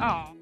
Oh.